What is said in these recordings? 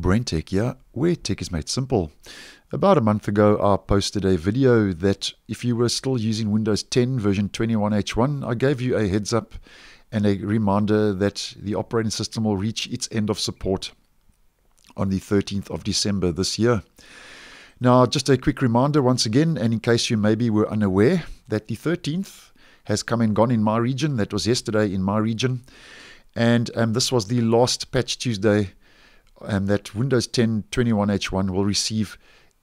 BrenTech here, where tech is made simple. About a month ago, I posted a video that if you were still using Windows 10 version 21H1, I gave you a heads up and a reminder that the operating system will reach its end of support on the 13th of December this year. Now, just a quick reminder once again, and in case you maybe were unaware, that the 13th has come and gone in my region. That was yesterday in my region. And um, this was the last Patch Tuesday um, that Windows 10 21H1 will receive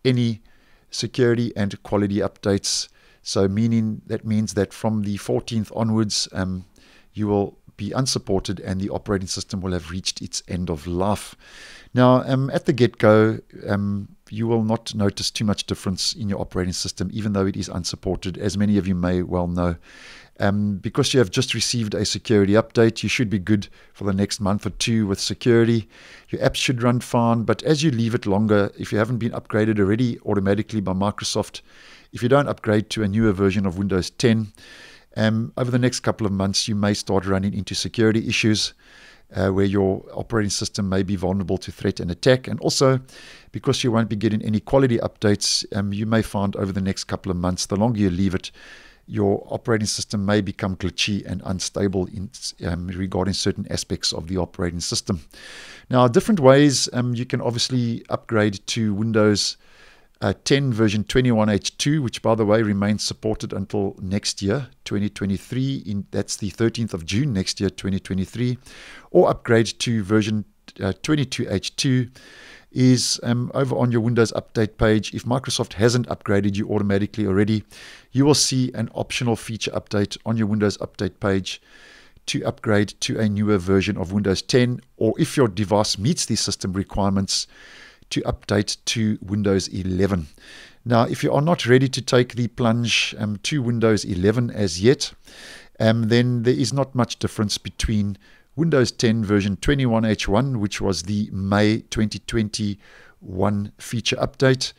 any security and quality updates. So, meaning that means that from the 14th onwards, um, you will be unsupported and the operating system will have reached its end of life. Now, um, at the get go, um, you will not notice too much difference in your operating system, even though it is unsupported, as many of you may well know. Um, because you have just received a security update, you should be good for the next month or two with security. Your apps should run fine, but as you leave it longer, if you haven't been upgraded already automatically by Microsoft, if you don't upgrade to a newer version of Windows 10, um, over the next couple of months, you may start running into security issues. Uh, where your operating system may be vulnerable to threat and attack. And also, because you won't be getting any quality updates, um, you may find over the next couple of months, the longer you leave it, your operating system may become glitchy and unstable in, um, regarding certain aspects of the operating system. Now, different ways um, you can obviously upgrade to Windows uh, 10 version 21H2, which by the way remains supported until next year, 2023. In, that's the 13th of June next year, 2023, or upgrade to version uh, 22H2 is um, over on your Windows Update page. If Microsoft hasn't upgraded you automatically already, you will see an optional feature update on your Windows Update page to upgrade to a newer version of Windows 10, or if your device meets these system requirements, to update to Windows 11. Now, if you are not ready to take the plunge um, to Windows 11 as yet, um, then there is not much difference between Windows 10 version 21H1, which was the May 2021 feature update,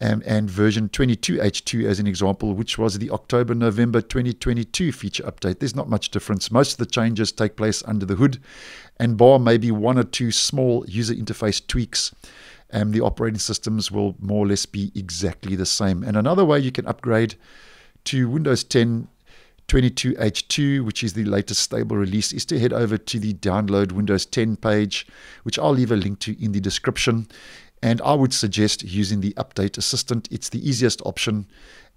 and version 22H2 as an example, which was the October November 2022 feature update. There's not much difference. Most of the changes take place under the hood, and bar maybe one or two small user interface tweaks. The operating systems will more or less be exactly the same. And another way you can upgrade to Windows 10 22H2, which is the latest stable release, is to head over to the download Windows 10 page, which I'll leave a link to in the description. And I would suggest using the Update Assistant. It's the easiest option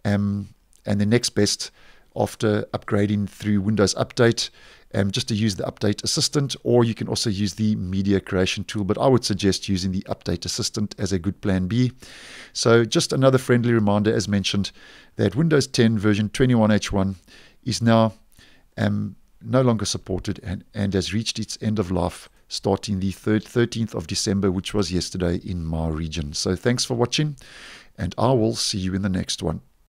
um, and the next best after upgrading through Windows Update. Um, just to use the Update Assistant, or you can also use the Media Creation tool. But I would suggest using the Update Assistant as a good plan B. So, just another friendly reminder, as mentioned, that Windows 10 version 21H1 is now um, no longer supported and, and has reached its end of life starting the 13th of December, which was yesterday in my region. So thanks for watching, and I will see you in the next one.